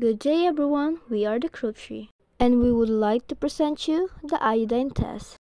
Good day everyone, we are the 3 and we would like to present you the iodine test.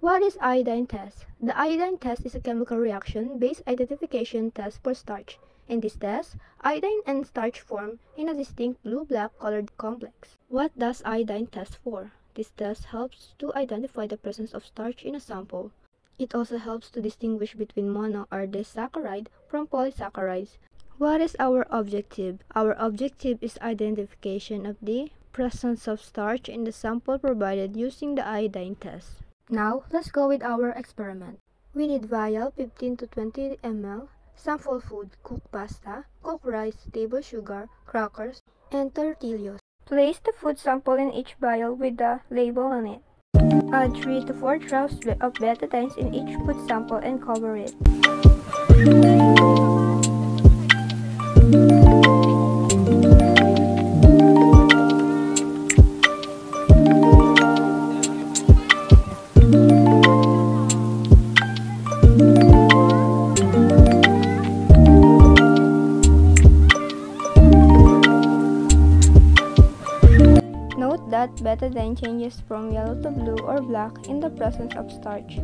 What is iodine test? The iodine test is a chemical reaction based identification test for starch. In this test, iodine and starch form in a distinct blue-black colored complex. What does iodine test for? This test helps to identify the presence of starch in a sample. It also helps to distinguish between mono or disaccharide from polysaccharides. What is our objective? Our objective is identification of the presence of starch in the sample provided using the iodine test. Now, let's go with our experiment. We need vial 15 to 20 ml, sample food, cooked pasta, cooked rice, table sugar, crackers, and tortillas. Place the food sample in each vial with the label on it. Add 3 to 4 drops of betadine in each food sample and cover it. Note that betadine changes from yellow to blue or black in the presence of starch.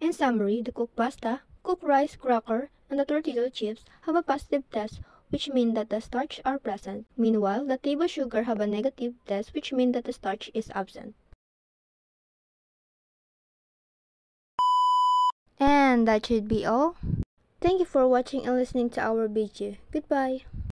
In summary, the cooked pasta, cooked rice, cracker, and the tortilla chips have a positive test which mean that the starch are present. Meanwhile, the table sugar have a negative test which mean that the starch is absent. And that should be all. Thank you for watching and listening to our video. Goodbye.